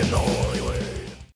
Illinois.